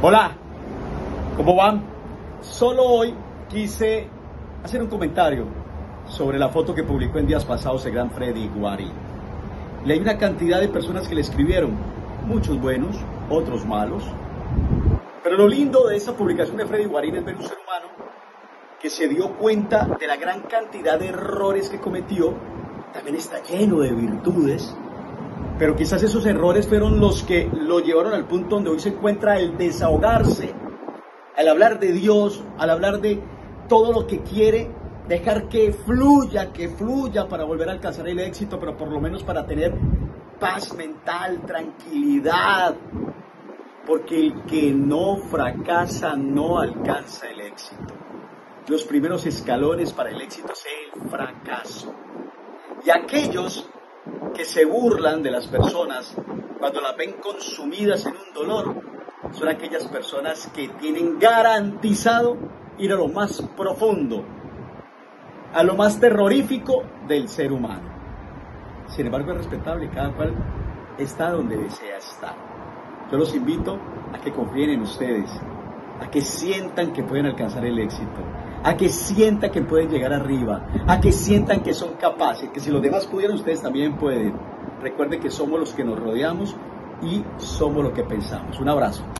Hola, ¿cómo van? Solo hoy quise hacer un comentario sobre la foto que publicó en días pasados el gran Freddy Guari. Leí una cantidad de personas que le escribieron, muchos buenos, otros malos. Pero lo lindo de esa publicación de Freddy Guarín es ver un ser humano que se dio cuenta de la gran cantidad de errores que cometió, también está lleno de virtudes, pero quizás esos errores fueron los que lo llevaron al punto donde hoy se encuentra el desahogarse, al hablar de Dios, al hablar de todo lo que quiere, dejar que fluya, que fluya para volver a alcanzar el éxito, pero por lo menos para tener paz mental, tranquilidad, porque el que no fracasa no alcanza el éxito. Los primeros escalones para el éxito es el fracaso. Y aquellos que se burlan de las personas cuando las ven consumidas en un dolor son aquellas personas que tienen garantizado ir a lo más profundo, a lo más terrorífico del ser humano. Sin embargo, es respetable, cada cual está donde desea estar. Yo los invito a que confíen en ustedes, a que sientan que pueden alcanzar el éxito, a que sientan que pueden llegar arriba, a que sientan que son capaces, que si los demás pudieran, ustedes también pueden. Recuerden que somos los que nos rodeamos y somos lo que pensamos. Un abrazo.